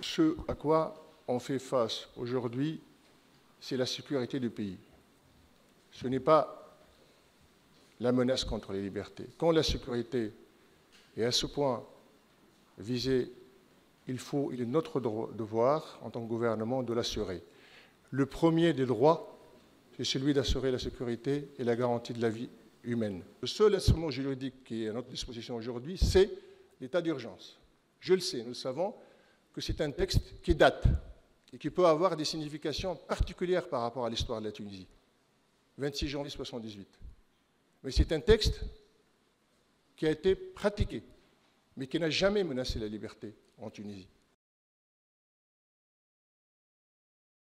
Ce à quoi on fait face aujourd'hui, c'est la sécurité du pays. Ce n'est pas la menace contre les libertés. Quand la sécurité est à ce point visée, il faut, il est notre devoir en tant que gouvernement de l'assurer. Le premier des droits, c'est celui d'assurer la sécurité et la garantie de la vie humaine. Le seul instrument juridique qui est à notre disposition aujourd'hui, c'est l'état d'urgence. Je le sais, nous savons que c'est un texte qui date et qui peut avoir des significations particulières par rapport à l'histoire de la Tunisie. 26 janvier 1978. Mais c'est un texte qui a été pratiqué, mais qui n'a jamais menacé la liberté en Tunisie.